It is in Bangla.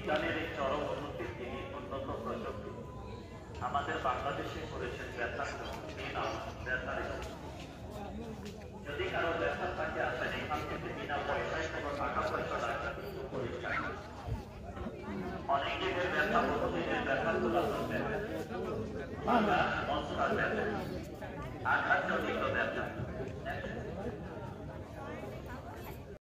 বিজ্ঞানের এই চরম উন্নতির তিনি উন্নত প্রযুক্তি। আমাদের বাংলাদেশে করেছেন ব্যথা যদি কারও ব্যথা থাকে আসেন এখান থেকে বিনা পয়সায় কোনো টাকা পয়সা লাগবে কিন্তু পরীক্ষা অনেকের ব্যথা প্রতিদিনের ব্যথা তোলা করতে হয় আঘাত